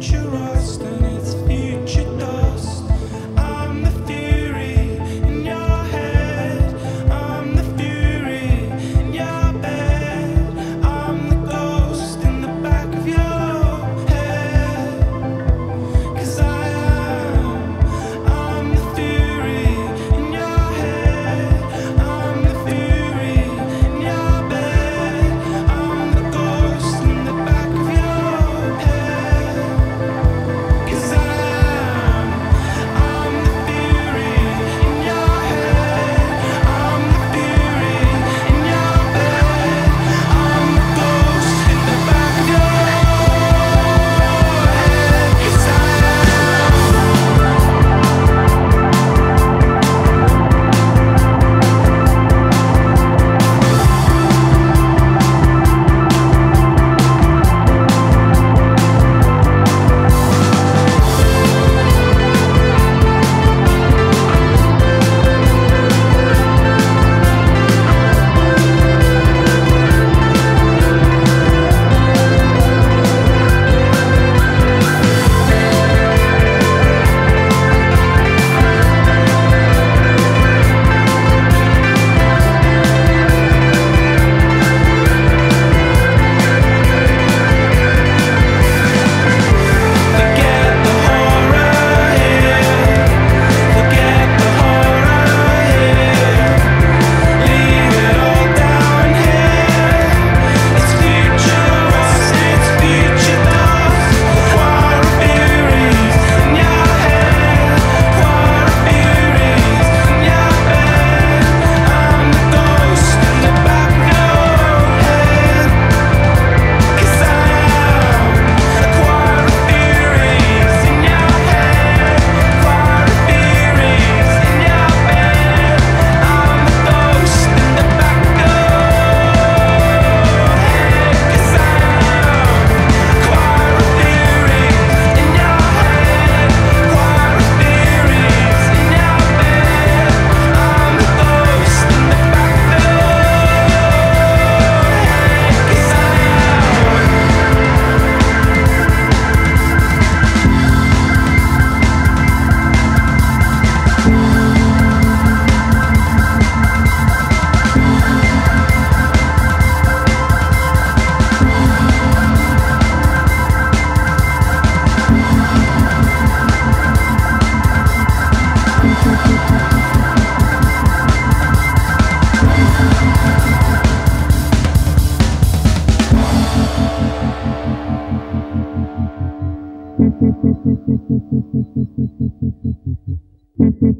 You're right. Thank you.